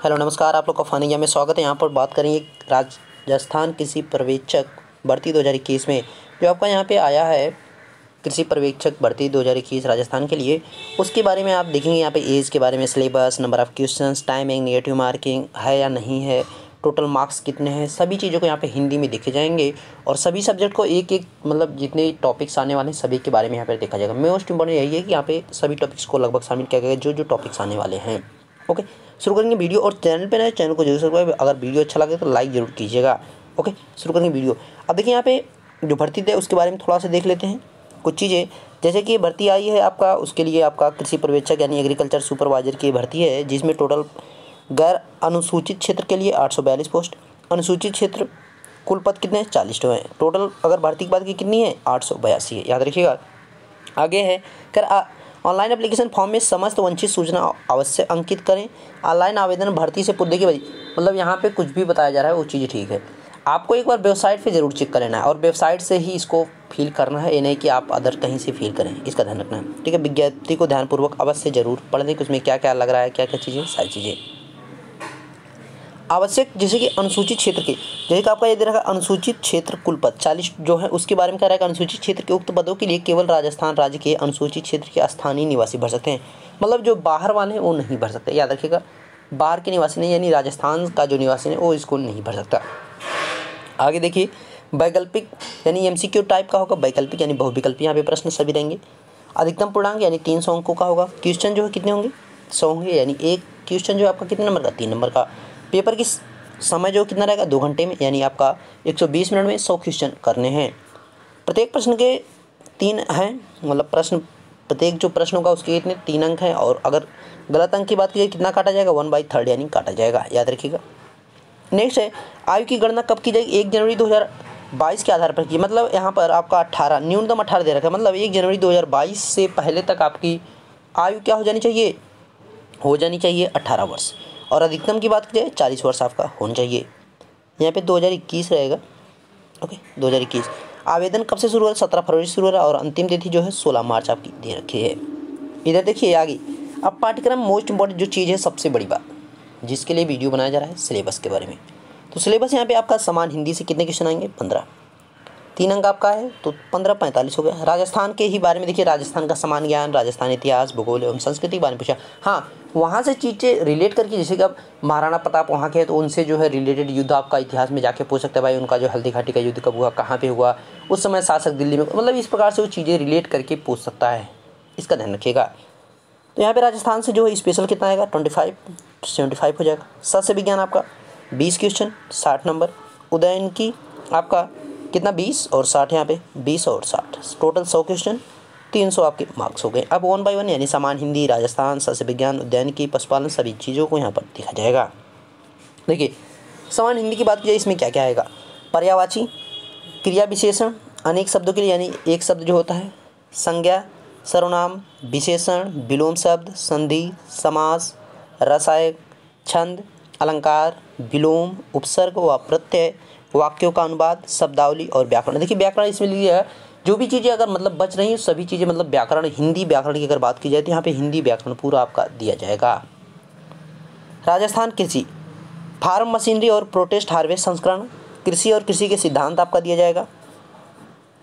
Hello, नमस्कार, आप लोग का फानिया में स्वागत है। यहाँ पर बात करेंगे राजस्थान कृषि पर्यवेक्षक भर्ती 2021 में, जो आपका यहाँ पे आया है कृषि पर्यवेक्षक भर्ती 2021 राजस्थान के लिए। उसके बारे में आप देखेंगे यहाँ पे एज के बारे में, syllabus, number of question timing, negative marking है या नहीं है, टोटल मार्क्स कितने हैं, सभी चीज़ों को यहाँ पे हिंदी में देखे जाएँगे। और सभी सब्जेक्ट को एक एक मतलब जितने टॉपिक्स आने वाले हैं, सभी के बारे में यहाँ पर देखा जाएगा। मोस्ट इंपॉर्टेंट यही है कि यहाँ पे सभी टॉपिक्स को लगभग शामिल किया गया जो जो टॉपिक्स आने वाले हैं। ओके शुरू करेंगे वीडियो और चैनल पर नए, चैनल को ज़रूर सब्सक्राइब। अगर वीडियो अच्छा लगे तो लाइक ज़रूर कीजिएगा। ओके, शुरू करेंगे वीडियो। अब देखिए यहाँ पे जो भर्ती थे, उसके बारे में थोड़ा सा देख लेते हैं। कुछ चीज़ें, जैसे कि भर्ती आई है आपका, उसके लिए आपका कृषि पर्यवेक्षक यानी एग्रीकल्चर सुपरवाइजर की भर्ती है, जिसमें टोटल गैर अनुसूचित क्षेत्र के लिए आठ सौ बयालीस पोस्ट अनुसूचित क्षेत्र कुल पद कितने चालीस हैं। टोटल अगर भर्ती की बात की कितनी है? आठ सौ बयासी है। याद रखिएगा। आगे है, कर ऑनलाइन एप्लीकेशन फॉर्म में समस्त वंचित सूचना अवश्य अंकित करें। ऑनलाइन आवेदन भर्ती से पूर्व देखिए वजह मतलब यहाँ पे कुछ भी बताया जा रहा है, वो चीज़ ठीक है। आपको एक बार वेबसाइट पे ज़रूर चेक कर लेना है और वेबसाइट से ही इसको फिल करना है। ये नहीं कि आप अदर कहीं से फिल करें, इसका ध्यान रखना है। ठीक है, विज्ञप्ति को ध्यानपूर्वक अवश्य ज़रूर पढ़ लें। कि उसमें क्या क्या लग रहा है क्या क्या चीज़ें, सारी चीज़ें। आवश्यक जैसे कि अनुसूचित क्षेत्र के, जैसे कि आपका ये दे रखा अनुसूचित क्षेत्र कुल पद चालीस जो है, उसके बारे में कह रहा है कि अनुसूचित क्षेत्र के उक्त पदों के लिए केवल राजस्थान राज्य के अनुसूचित क्षेत्र के स्थानीय निवासी भर सकते हैं। मतलब जो बाहर वाले हैं, वो नहीं भर सकते। याद रखिएगा, बाहर के निवासी नहीं, यानी राजस्थान का जो निवासी है, वो इसको नहीं भर सकता। आगे देखिए, वैकल्पिक, यानी एमसीक्यू टाइप का होगा, वैकल्पिक, यानी बहुविकल्प यहाँ पे प्रश्न सभी रहेंगे। अधिकतम पूर्णांक, यानी तीन सौ अंकों का होगा। क्वेश्चन जो है कितने होंगे? सौ होंगे, यानी एक क्वेश्चन जो है आपका कितने नंबर का? तीन नंबर का। पेपर की समय जो कितना रहेगा? दो घंटे में, यानी आपका 120 मिनट में 100 क्वेश्चन करने हैं। प्रत्येक प्रश्न के तीन हैं मतलब प्रश्न, प्रत्येक जो प्रश्न होगा उसके इतने तीन अंक हैं, और अगर गलत अंक की बात की जाए, कितना काटा जाएगा? वन बाई थर्ड, यानी काटा जाएगा। याद रखिएगा। नेक्स्ट है, आयु की गणना कब की जाएगी? एक जनवरी दो बाईस के आधार पर की। मतलब यहाँ पर आपका अट्ठारह न्यूनतम अट्ठारह दे रखा है। मतलब एक जनवरी 2022 से पहले तक आपकी आयु क्या हो जानी चाहिए? हो जानी चाहिए अट्ठारह वर्ष। और अधिकतम की बात करें चालीस वर्ष आपका होना चाहिए। यहाँ पे 2021 रहेगा। ओके 2021 आवेदन कब से शुरू हो रहा है सत्रह फरवरी से शुरू हो रहा है और अंतिम तिथि जो है, सोलह मार्च आपकी दे रखी है। इधर देखिए आगे। अब पाठ्यक्रम मोस्ट इंपॉर्टेंट जो चीज़ है, सबसे बड़ी बात, जिसके लिए वीडियो बनाया जा रहा है, सिलेबस के बारे में। तो सिलेबस यहाँ पे आपका समान हिंदी से कितने क्वेश्चन आएँगे? पंद्रह। तीन अंक आपका है तो पंद्रह पैंतालीस हो गया। राजस्थान के ही बारे में देखिए, राजस्थान का समान ज्ञान, राजस्थान इतिहास, भूगोल एवं संस्कृति के बारे में पूछा। हाँ वहाँ से चीज़ें रिलेट करके, जैसे कि अब महाराणा प्रताप वहाँ के हैं तो उनसे जो है रिलेटेड युद्ध आपका इतिहास में जाके पूछ सकते हैं, भाई उनका जो हल्दी घाटी का युद्ध कब हुआ, कहाँ पे हुआ? उस समय शासक दिल्ली में मतलब इस प्रकार से वो चीज़ें रिलेट करके पूछ सकता है। इसका ध्यान रखिएगा। तो यहाँ पे राजस्थान से जो है स्पेशल कितना आएगा? ट्वेंटी फाइव सेवेंटी फाइव हो जाएगा। सस्य विज्ञान आपका, बीस क्वेश्चन साठ नंबर उदयन की आपका कितना? बीस और साठ यहाँ पे? बीस और साठ। टोटल सौ क्वेश्चन तीन सौ आपके मार्क्स हो गए। अब वन बाई वन यानी समान, हिंदी, राजस्थान, सस्य विज्ञान, उद्यान की, पशुपालन, सभी चीज़ों को यहाँ पर देखा जाएगा। देखिए, समान, हिंदी की बात की जाए, इसमें क्या क्या आएगा? पर्यावाची, क्रिया विशेषण, अनेक शब्दों के लिए, यानी एक शब्द जो होता है, संज्ञा, सर्वनाम, विशेषण, विलोम शब्द, संधि, समास, रसायक, छंद, अलंकार, विलोम, उपसर्ग व प्रत्यय वाक्यों का अनुवाद, शब्दावली और व्याकरण। देखिए, व्याकरण इसमें लिया जो भी चीज़ें अगर मतलब बच रही हैं, सभी चीज़ें मतलब व्याकरण, हिंदी व्याकरण की अगर बात की जाए तो यहाँ पे हिंदी व्याकरण पूरा आपका दिया जाएगा। राजस्थान कृषि, फार्म मशीनरी और प्रोटेस्ट हार्वेस्ट संस्करण, कृषि और कृषि के सिद्धांत आपका दिया जाएगा।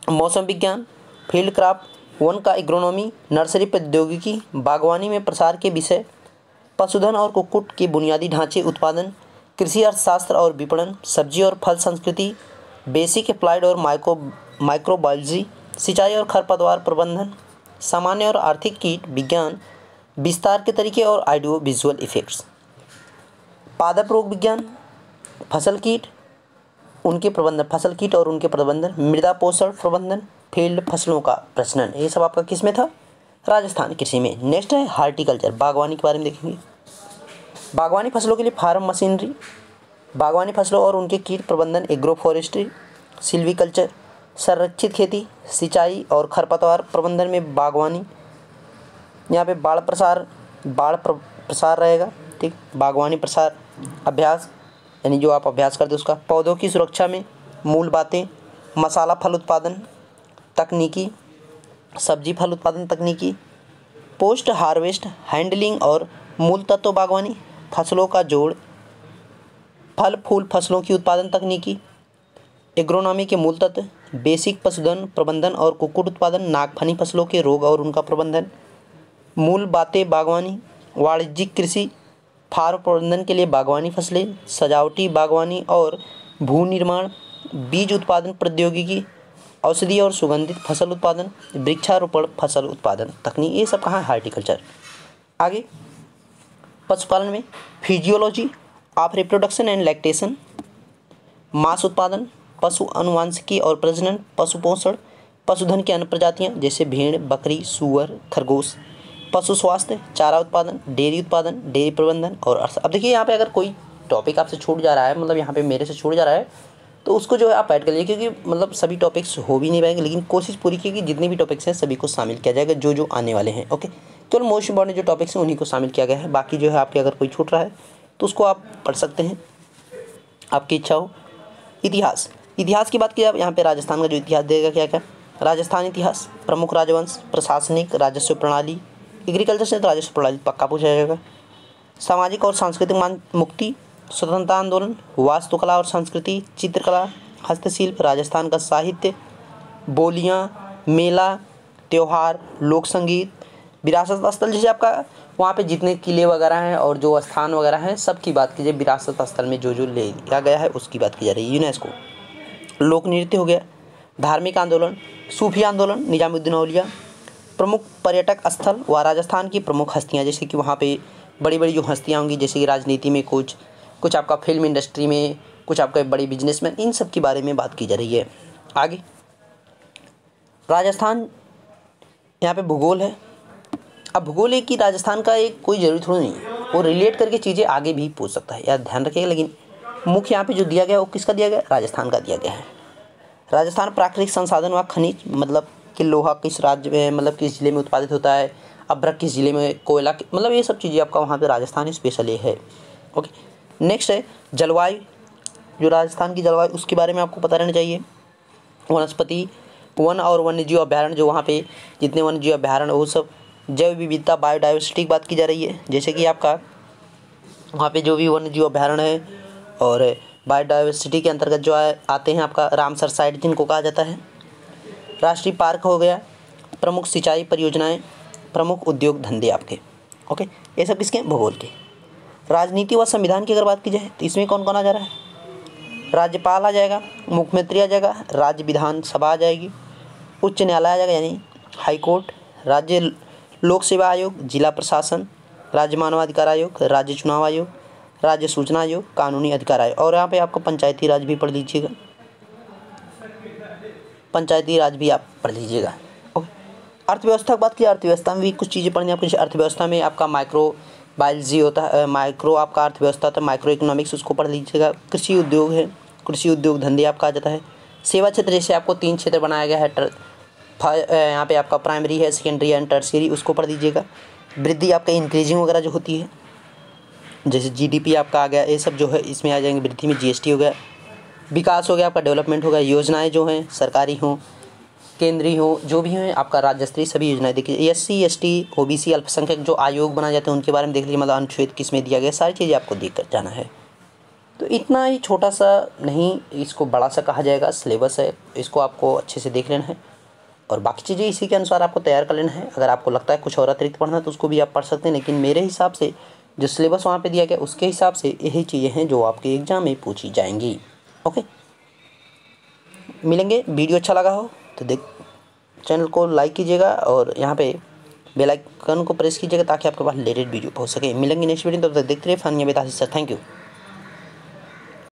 मौसम विज्ञान, फ़ील्ड क्राफ्ट, वन का इग्रोनॉमी नर्सरी प्रौद्योगिकी, बागवानी में प्रसार के विषय, पशुधन और कुक्कुट के बुनियादी ढांचे उत्पादन कृषि अर्थशास्त्र और विपणन, सब्ज़ी और फल संस्कृति, बेसिक अप्लाइड और माइक्रो माइक्रोबायोलॉजी, सिंचाई और खरपतवार प्रबंधन, सामान्य और आर्थिक कीट विज्ञान, विस्तार के तरीके और आइडियो विजुअल इफेक्ट्स। पादप रोग विज्ञान, फ़सल कीट, उनके प्रबंधन, फ़सल कीट और उनके प्रबंधन, मृदा पोषण प्रबंधन, फ़ील्ड फ़सलों का प्रश्न ये सब आपका किसमें था? राजस्थान कृषि में। नेक्स्ट है हार्टिकल्चर। बागवानी के बारे में देखेंगे। बागवानी फ़सलों के लिए फार्म मशीनरी, बागवानी फ़सलों और उनके कीट प्रबंधन, एग्रो फॉरेस्ट्री, सिल्वीकल्चर, संरक्षित खेती, सिंचाई और खरपतवार प्रबंधन में बागवानी। यहाँ पे बाढ़ प्रसार बाढ़ प्रसार रहेगा, ठीक? बागवानी प्रसार अभ्यास, यानी जो आप अभ्यास करते उसका। पौधों की सुरक्षा में मूल बातें, मसाला फल उत्पादन तकनीकी, सब्ज़ी फल उत्पादन तकनीकी, पोस्ट हार्वेस्ट, हैंडलिंग और मूल तत्व बागवानी। फ़सलों का जोड़, फल, फूल, फ़सलों की उत्पादन तकनीकी एग्रोनॉमी के मूल तत्व बेसिक पशुधन प्रबंधन और कुक्कुट उत्पादन, नागफनी फ़सलों के रोग और उनका प्रबंधन, मूल बातें बागवानी, वाणिज्यिक कृषि फार्म प्रबंधन के लिए बागवानी फ़सलें, सजावटी बागवानी और भू निर्माण, बीज उत्पादन प्रौद्योगिकी औषधीय और सुगंधित फ़सल उत्पादन, वृक्षारोपण, फ़सल उत्पादन तकनीक, ये सब कहाँ है, हार्टिकल्चर। आगे। पशुपालन में physiology of reproduction and lactation मांस उत्पादन, पशु अनुवांशिकी और प्रजनन, पशु पोषण पशुधन की अन्य प्रजातियाँ, जैसे भेड़, बकरी, सुअर, खरगोश, पशु स्वास्थ्य, चारा उत्पादन, डेयरी उत्पादन, डेयरी प्रबंधन और अर्थ। अब देखिए यहाँ पे अगर कोई टॉपिक आपसे छूट जा रहा है मतलब यहाँ पे मेरे से छूट जा रहा है तो उसको जो है आप ऐड कर लीजिए, क्योंकि मतलब सभी टॉपिक्स हो भी नहीं पाएँगे, लेकिन कोशिश पूरी की कि जितने भी टॉपिक्स हैं सभी को शामिल किया जाएगा जो जो आने वाले हैं ओके केवल मोस्ट इंपॉर्टेंट जो टॉपिक्स हैं, उन्हीं को शामिल किया गया है। बाकी जो है, आपके अगर कोई छूट रहा है तो उसको आप पढ़ सकते हैं। आपकी इच्छा हो। इतिहास। इतिहास की बात की जाए, यहाँ पे राजस्थान का जो इतिहास देगा क्या क्या? राजस्थान इतिहास, प्रमुख राजवंश, प्रशासनिक राजस्व प्रणाली एग्रीकल्चर से तो राजस्व प्रणाली पक्का पूछा जाएगा। सामाजिक और सांस्कृतिक मान, मुक्ति, स्वतंत्रता आंदोलन, वास्तुकला और संस्कृति, चित्रकला, हस्तशिल्प, राजस्थान का साहित्य, बोलियाँ, मेला, त्यौहार, लोक संगीत विरासत स्थल, जैसे आपका वहाँ पे जितने किले वगैरह हैं और जो स्थान वगैरह हैं, सब की बात कीजिए, विरासत स्थल में जो जो ले लिया गया है, उसकी बात की जा रही है। यूनेस्को लोक नृत्य हो गया, धार्मिक आंदोलन, सूफी आंदोलन, निजामुद्दीन औलिया, प्रमुख पर्यटक स्थल व राजस्थान की प्रमुख हस्तियाँ, जैसे कि वहाँ पे बड़ी बड़ी जो हस्तियाँ होंगी, जैसे कि राजनीति में कुछ कुछ आपका फ़िल्म इंडस्ट्री में, कुछ आपका बड़ी बिजनेसमैन इन सब के बारे में बात की जा रही है। आगे। राजस्थान, यहाँ पे भूगोल है अब भूगोल एक ही राजस्थान का एक कोई ज़रूरी थोड़ा नहीं है। वो रिलेट करके चीज़ें आगे भी पूछ सकता है। यार ध्यान रखिएगा, लेकिन मुख्य यहाँ पे जो दिया गया वो किसका दिया गया राजस्थान का दिया गया है। राजस्थान प्राकृतिक संसाधन व खनिज मतलब कि लोहा किस राज्य में मतलब किस ज़िले में उत्पादित होता है, अभ्रक किस ज़िले में, कोयला मतलब ये सब चीज़ें आपका वहाँ पर राजस्थान स्पेशल है। ओके नेक्स्ट है, जलवायु। जो राजस्थान की जलवायु, उसके बारे में आपको पता रहना चाहिए। वनस्पति, वन और वन्य जीव अभ्यारण्य जो वहाँ पे, जितने वन्य जीव अभ्यारण्य, वो सब जैव विविधता बायोडाइवर्सिटी की बात की जा रही है। जैसे कि आपका वहाँ पे जो भी वन्य जीव अभ्यारण्य है और बायोडाइवर्सिटी के अंतर्गत जो है आते हैं आपका रामसर साइट जिनको कहा जाता है। राष्ट्रीय पार्क हो गया, प्रमुख सिंचाई परियोजनाएँ, प्रमुख उद्योग धंधे आपके। ओके, ये सब किसके भूगोल के। राजनीति व संविधान की अगर बात की जाए तो इसमें कौन कौन आ जा रहा है? राज्यपाल आ जाएगा, मुख्यमंत्री आ जाएगा, राज्य विधानसभा आ जाएगी, उच्च न्यायालय आ जाएगा, यानी हाईकोर्ट राज्य लोक सेवा आयोग, जिला प्रशासन, राज्य मानवाधिकार आयोग, राज्य चुनाव आयोग, राज्य सूचना आयोग, कानूनी अधिकार आयोग। और यहाँ पे आपको पंचायती राज भी पढ़ लीजिएगा। पंचायती राज भी आप पढ़ लीजिएगा। ओके। अर्थव्यवस्था की बात की, अर्थव्यवस्था में भी कुछ चीज़ें पढ़नी आपको अर्थव्यवस्था में आपका माइक्रो बायोलॉजी होता है माइक्रो आपका अर्थव्यवस्था होता है, माइक्रो इकोनॉमिक्स, उसको पढ़ लीजिएगा। कृषि उद्योग है, कृषि उद्योग धंधे आपका आ जाता है। सेवा क्षेत्र जैसे आपको तीन क्षेत्र बनाया गया है यहाँ पे आपका प्राइमरी है सेकेंडरी एंड टर्सरी उसको पढ़ दीजिएगा। वृद्धि आपका इंक्रीजिंग वगैरह जो होती है, जैसे जीडीपी आपका आ गया, ये सब जो है, इसमें आ जाएँगे। वृद्धि में जीएसटी हो गया, विकास हो गया, आपका डेवलपमेंट हो गया, योजनाएँ जो हैं, सरकारी हों, केंद्रीय हो, जो भी हैं, आपका राज्य स्तरीय सभी योजनाएँ। देखिए S C S T O B C अल्पसंख्यक जो आयोग बनाए जाते हैं, उनके बारे में देख लीजिए मतलब अनुच्छेद किसमें दिया गया, सारी चीज़ें आपको देख कर जाना है। तो इतना ही छोटा सा, नहीं, इसको बड़ा सा कहा जाएगा, सिलेबस है, इसको आपको अच्छे से देख लेना है। और बाकी चीज़ें इसी के अनुसार आपको तैयार कर लेना है। अगर आपको लगता है कुछ और अतिरिक्त पढ़ना है तो उसको भी आप पढ़ सकते हैं, लेकिन मेरे हिसाब से जो सिलेबस वहाँ पे दिया गया, उसके हिसाब से यही चीज़ें हैं जो आपके एग्ज़ाम में पूछी जाएँगी। ओके? मिलेंगे। वीडियो अच्छा लगा हो तो देख, चैनल को लाइक कीजिएगा और यहाँ पे बेल आइकन को प्रेस कीजिएगा ताकि आपके पास लेटेस्ट वीडियो पहुँच सके। मिलेंगे नेक्स्ट वीडियो तब तक देखते रहिए। फानिया बेतासी सर, थैंक यू।